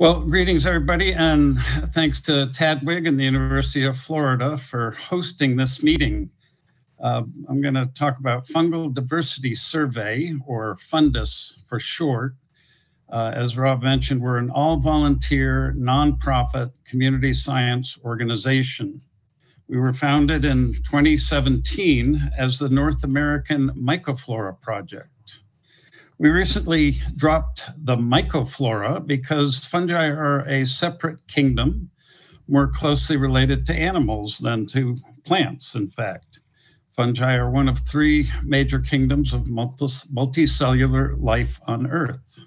Well, greetings, everybody, and thanks to TDWG and the University of Florida for hosting this meeting. Uh, I'm going to talk about Fungal Diversity Survey, or FunDiS for short. Uh, as Rob mentioned, we're an all volunteer, nonprofit community science organization. We were founded in 2017 as the North American Mycoflora Project. We recently dropped the mycoflora because fungi are a separate kingdom, more closely related to animals than to plants, in fact. Fungi are one of three major kingdoms of multicellular life on Earth.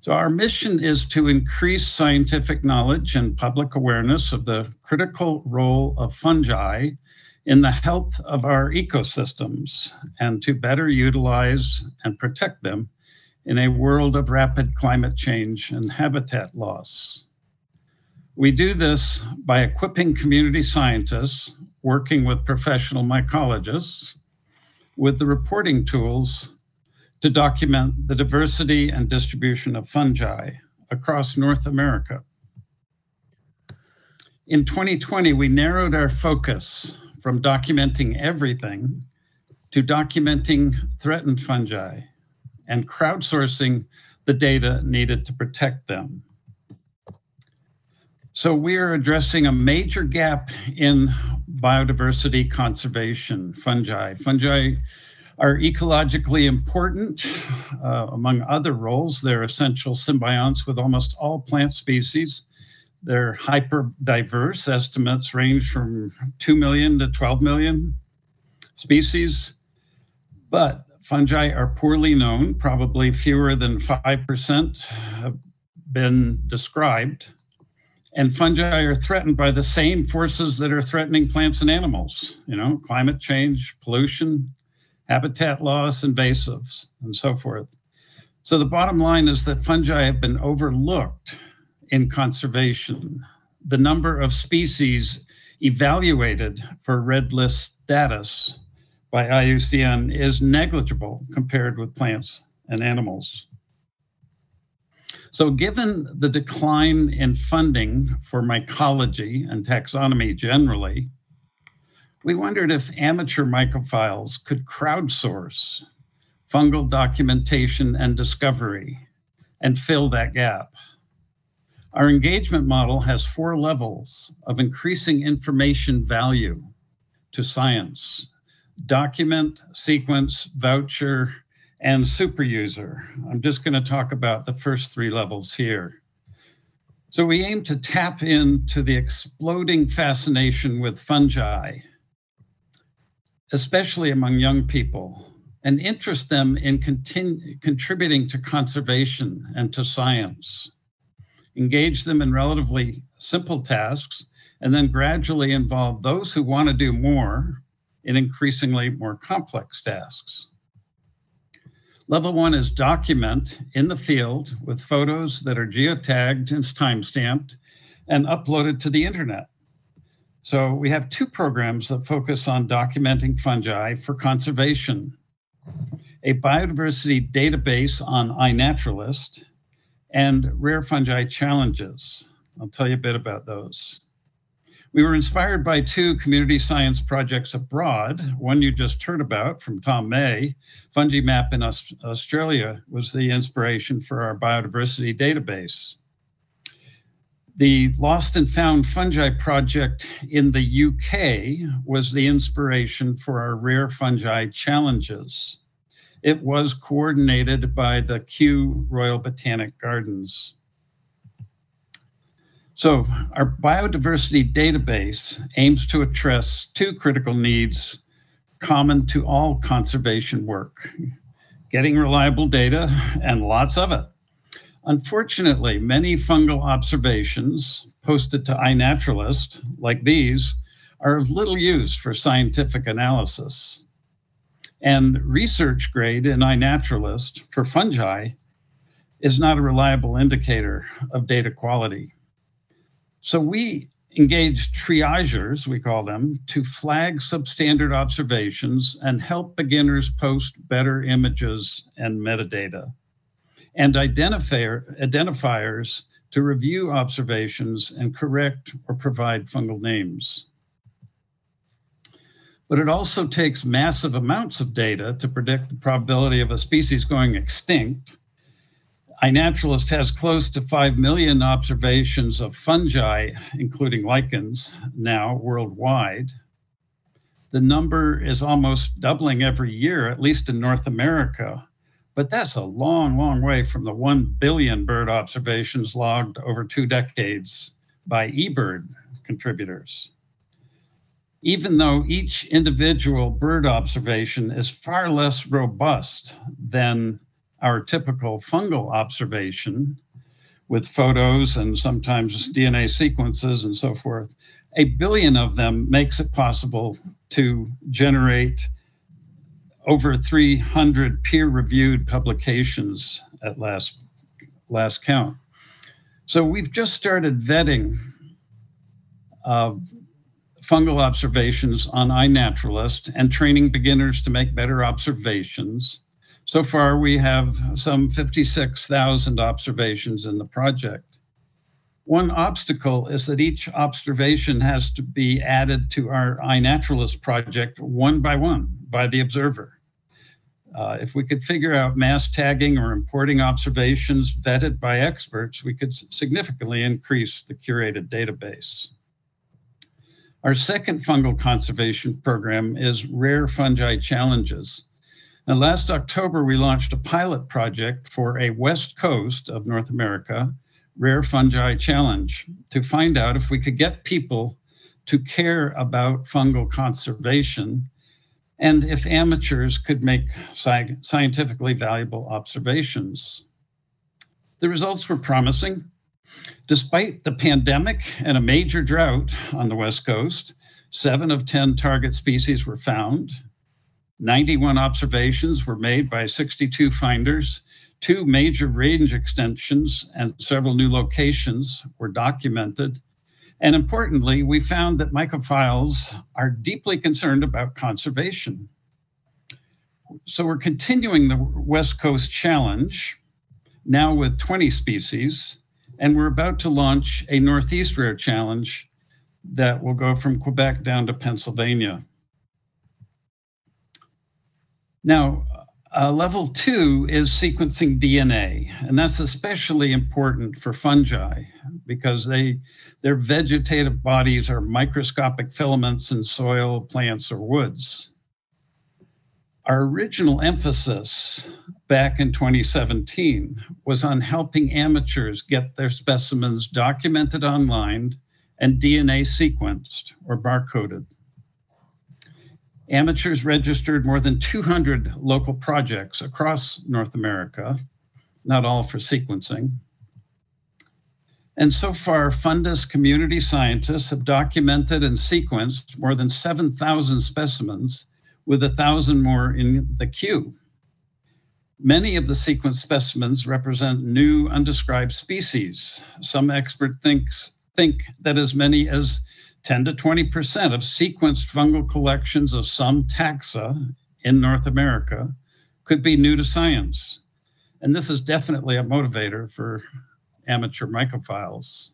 So, our mission is to increase scientific knowledge and public awareness of the critical role of fungi in the health of our ecosystems and to better utilize and protect them in a world of rapid climate change and habitat loss. We do this by equipping community scientists working with professional mycologists with the reporting tools to document the diversity and distribution of fungi across North America. In 2020, we narrowed our focus from documenting everything to documenting threatened fungi and crowdsourcing the data needed to protect them. So we are addressing a major gap in biodiversity conservation, fungi. Fungi are ecologically important. Uh, among other roles, they're essential symbionts with almost all plant species they're hyper diverse. Estimates range from 2 million to 12 million species, but fungi are poorly known. Probably fewer than 5% have been described. And fungi are threatened by the same forces that are threatening plants and animals, you know, climate change, pollution, habitat loss, invasives, and so forth. So the bottom line is that fungi have been overlooked in conservation. The number of species evaluated for red list status by IUCN is negligible compared with plants and animals. So, given the decline in funding for mycology and taxonomy generally, we wondered if amateur mycophiles could crowdsource fungal documentation and discovery and fill that gap. Our engagement model has four levels of increasing information value to science document, sequence, voucher, and super user. I'm just going to talk about the first three levels here. So we aim to tap into the exploding fascination with fungi, especially among young people, and interest them in contributing to conservation and to science engage them in relatively simple tasks, and then gradually involve those who want to do more in increasingly more complex tasks. Level one is document in the field with photos that are geotagged and timestamped and uploaded to the internet. So we have two programs that focus on documenting fungi for conservation. A biodiversity database on iNaturalist and rare fungi challenges. I'll tell you a bit about those. We were inspired by two community science projects abroad. One you just heard about from Tom May. Fungimap in Australia was the inspiration for our biodiversity database. The Lost and Found Fungi project in the UK was the inspiration for our rare fungi challenges. It was coordinated by the Kew Royal Botanic Gardens. So, our biodiversity database aims to address two critical needs common to all conservation work getting reliable data and lots of it. Unfortunately, many fungal observations posted to iNaturalist, like these, are of little use for scientific analysis. And research grade in iNaturalist for fungi is not a reliable indicator of data quality. So we engage triagers, we call them, to flag substandard observations and help beginners post better images and metadata. and identifier, identifiers to review observations and correct or provide fungal names. But it also takes massive amounts of data to predict the probability of a species going extinct. iNaturalist has close to 5 million observations of fungi, including lichens, now worldwide. The number is almost doubling every year, at least in North America, but that's a long, long way from the 1 billion bird observations logged over two decades by eBird contributors. Even though each individual bird observation is far less robust than our typical fungal observation with photos and sometimes DNA sequences and so forth, a billion of them makes it possible to generate over 300 peer-reviewed publications at last last count. So we've just started vetting uh, fungal observations on iNaturalist and training beginners to make better observations. So far, we have some 56,000 observations in the project. One obstacle is that each observation has to be added to our iNaturalist project one by one by the observer. Uh, if we could figure out mass tagging or importing observations vetted by experts, we could significantly increase the curated database. Our second fungal conservation program is Rare Fungi Challenges. And last October, we launched a pilot project for a West Coast of North America Rare Fungi Challenge to find out if we could get people to care about fungal conservation and if amateurs could make sci- scientifically valuable observations. The results were promising. Despite the pandemic and a major drought on the West Coast, seven of 10 target species were found. 91 observations were made by 62 finders, Two major range extensions and several new locations were documented. And importantly, we found that mycophiles are deeply concerned about conservation. So we're continuing the West Coast Challenge, now with 20 species, and we're about to launch a Northeast Rare Challenge that will go from Quebec down to Pennsylvania. Now, uh, level two is sequencing DNA, and that's especially important for fungi because they their vegetative bodies are microscopic filaments in soil, plants, or woods. Our original emphasis back in 2017 was on helping amateurs get their specimens documented online and DNA sequenced or barcoded. Amateurs registered more than 200 local projects across North America, not all for sequencing. And so far, FunDiS community scientists have documented and sequenced more than 7,000 specimens, with 1,000 more in the queue. Many of the sequenced specimens represent new undescribed species. Some experts thinks, think that as many as 10 to 20% of sequenced fungal collections of some taxa in North America could be new to science. And this is definitely a motivator for amateur mycophiles.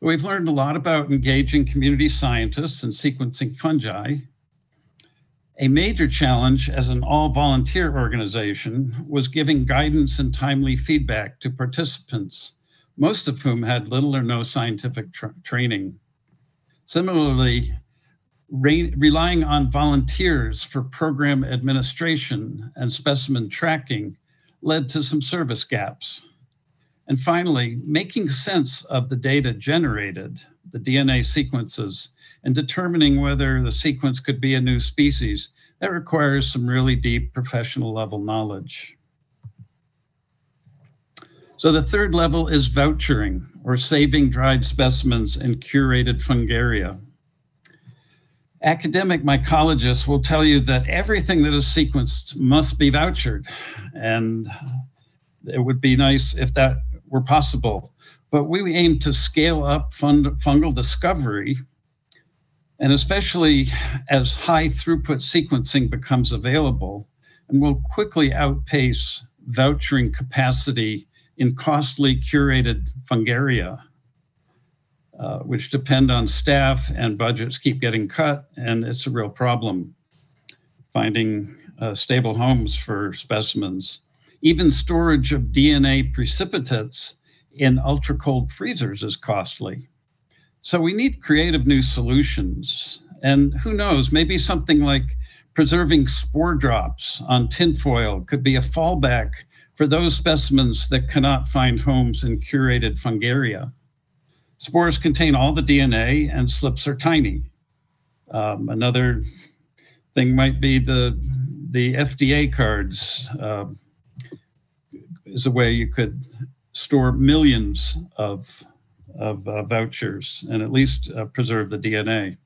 We've learned a lot about engaging community scientists and sequencing fungi. A major challenge as an all volunteer organization was giving guidance and timely feedback to participants most of whom had little or no scientific tra- training. Similarly, re- relying on volunteers for program administration and specimen tracking led to some service gaps. And finally, making sense of the data generated, the DNA sequences, and determining whether the sequence could be a new species, that requires some really deep professional level knowledge. So the third level is vouchering or saving dried specimens in curated fungaria. Academic mycologists will tell you that everything that is sequenced must be vouchered. And it would be nice if that were possible. But we aim to scale up fungal discovery, and especially as high throughput sequencing becomes available, and will quickly outpace vouchering capacity in costly curated fungaria, uh, which depend on staff and budgets keep getting cut, and it's a real problem finding uh, stable homes for specimens. Even storage of DNA precipitates in ultra cold freezers is costly. So we need creative new solutions. And who knows, maybe something like preserving spore drops on tinfoil could be a fallback for those specimens that cannot find homes in curated fungaria. Spores contain all the DNA and slips are tiny. Um, another thing might be the the FTA cards uh, is a way you could store millions of of uh, vouchers and at least uh, preserve the DNA.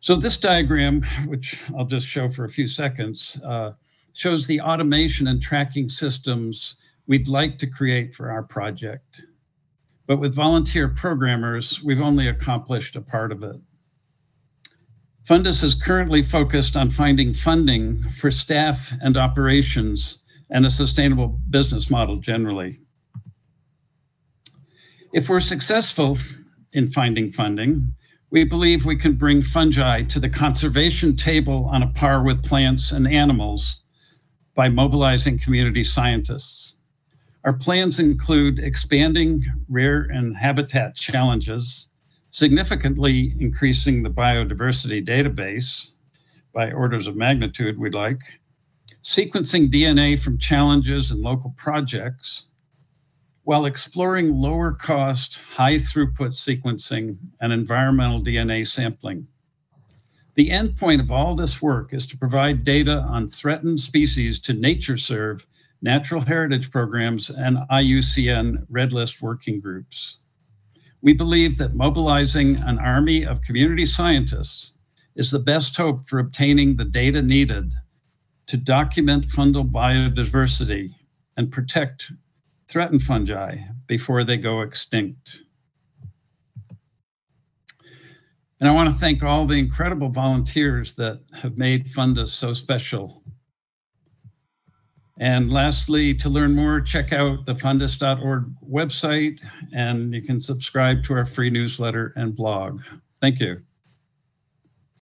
So this diagram, which I'll just show for a few seconds, uh, shows the automation and tracking systems we'd like to create for our project. But with volunteer programmers, we've only accomplished a part of it. FunDiS is currently focused on finding funding for staff and operations and a sustainable business model generally. If we're successful in finding funding, we believe we can bring fungi to the conservation table on a par with plants and animals by mobilizing community scientists. Our plans include expanding rare and habitat challenges, significantly increasing the biodiversity database by orders of magnitude, we'd like, sequencing DNA from challenges and local projects, while exploring lower cost, high throughput sequencing and environmental DNA sampling. The endpoint of all this work is to provide data on threatened species to NatureServe, natural heritage programs, and IUCN Red List working groups. We believe that mobilizing an army of community scientists is the best hope for obtaining the data needed to document fungal biodiversity and protect threatened fungi before they go extinct. And I want to thank all the incredible volunteers that have made FunDiS so special. And lastly, to learn more, check out the fundis.org website and you can subscribe to our free newsletter and blog. Thank you.